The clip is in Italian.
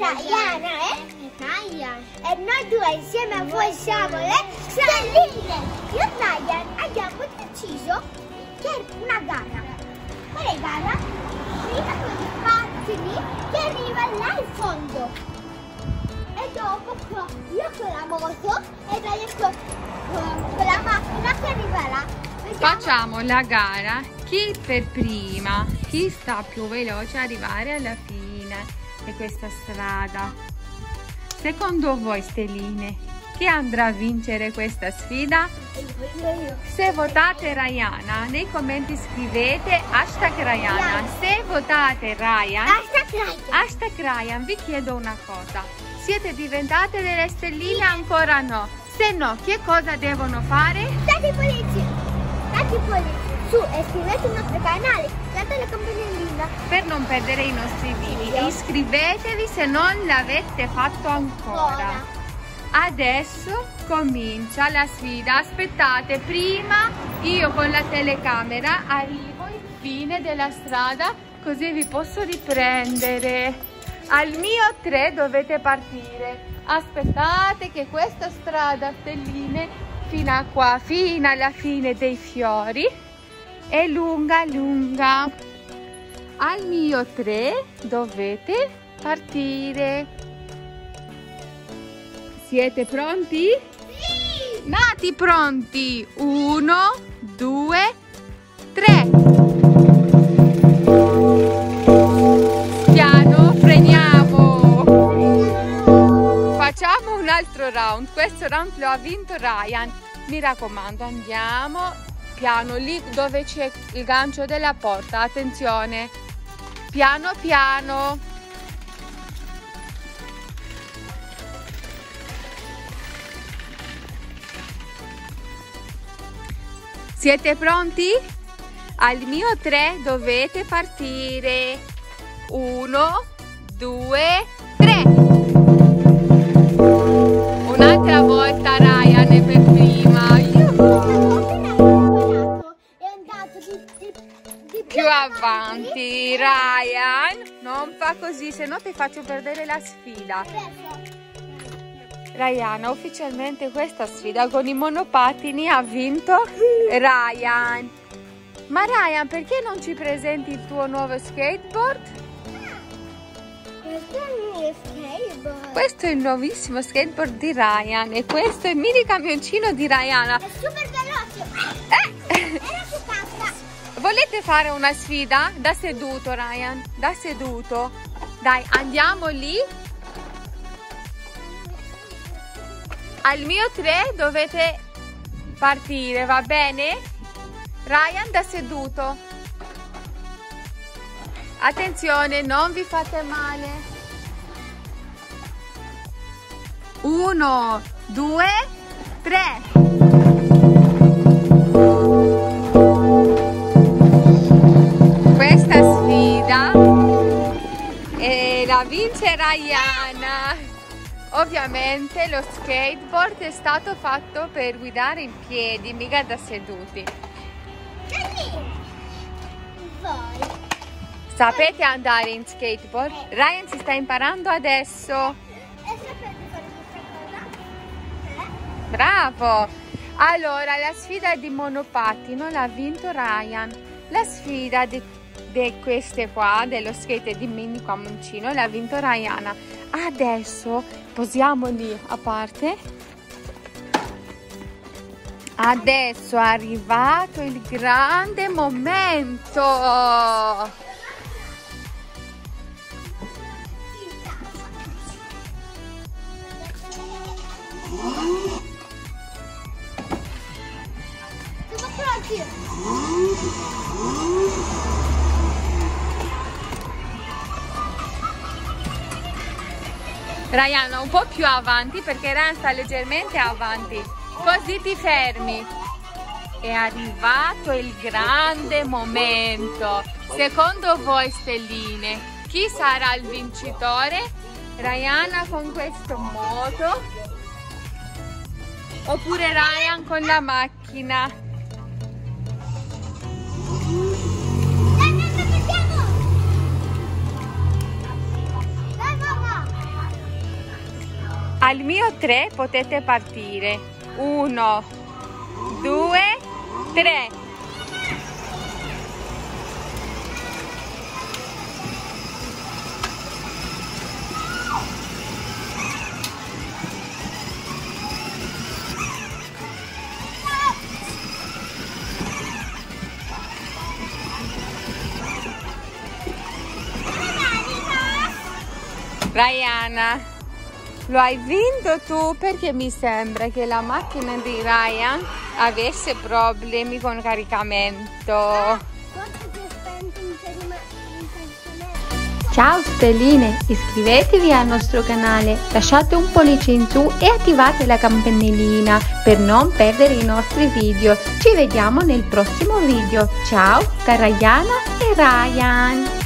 Rayana e Ryan. E noi due insieme a voi siamo le stelline. Io e Ryan abbiamo deciso che è una gara. Qual è gara? Prima con i pattini che arriva là in fondo. E dopo io con la moto e Ryan con, con- con la macchina che arriverà. Vediamo- Facciamo la gara chi per prima, chi sta più veloce a arrivare alla fine di questa strada. Secondo voi, stelline, chi andrà a vincere questa sfida? Se votate Rayana, nei commenti scrivete hashtag Rayana. Se votate Ryan, Hashtag Ryan. vi chiedo una cosa. Siete diventate delle stelline? Ancora no. Se no, che cosa devono fare? Date pollici, date pollici su e iscrivetevi al nostro canale, attivate la campanellina. per non perdere i nostri video. Iscrivetevi se non l'avete fatto ancora. Adesso comincia la sfida. Aspettate, prima io con la telecamera arrivo in fine della strada così vi posso riprendere. Al mio 3 dovete partire. Aspettate che questa strada stelline fino a qua, fino alla fine dei fiori è lunga lunga. Al mio 3 dovete partire. Siete pronti? Sì! Nati pronti? Uno, due, tre. Piano, freniamo. Facciamo un altro round. Questo round lo ha vinto Ryan. Mi raccomando, andiamo piano lì dove c'è il gancio della porta. Attenzione. Piano piano. Siete pronti? Al mio 3 dovete partire. 1, 2, 3. Un'altra volta Ryan è per prima. Avanti, Ryan. Non fa così, se no ti faccio perdere la sfida. Ryan, ufficialmente questa sfida con i monopattini ha vinto Ryan. Ma Ryan, perché non ci presenti il tuo nuovo skateboard? Questo è il mio skateboard. Questo è il nuovissimo skateboard di Ryan e questo è il mini camioncino di Ryan. È super veloce. Volete fare una sfida? Da seduto, Ryan. Da seduto. Dai, andiamo lì. Al mio 3 dovete partire, va bene? Ryan da seduto. Attenzione, non vi fate male. Uno, due, tre. E la vince Ryan. Ovviamente lo skateboard è stato fatto per guidare in piedi, mica da seduti. Sapete andare in skateboard? Ryan si sta imparando adesso. Bravo! Allora, la sfida di monopattino l'ha vinto Ryan. La sfida di, di queste qua, dello skate di mini camioncino, l'ha vinto Ryan. Adesso posiamo lì a parte. Adesso è arrivato il grande momento. Siamo pronti? Ryan, un po' più avanti perché Ryan sta leggermente avanti. Così ti fermi. È arrivato il grande momento. Secondo voi, stelline, chi sarà il vincitore? Ryan con questo moto? Oppure Ryan con la macchina? Al mio 3 potete partire. 1, 2, 3. Rayana, lo hai vinto tu perché mi sembra che la macchina di Ryan avesse problemi con caricamento. Ciao stelline, iscrivetevi al nostro canale, lasciate un pollice in su e attivate la campanellina per non perdere i nostri video. Ci vediamo nel prossimo video. Ciao da Rayana e Ryan.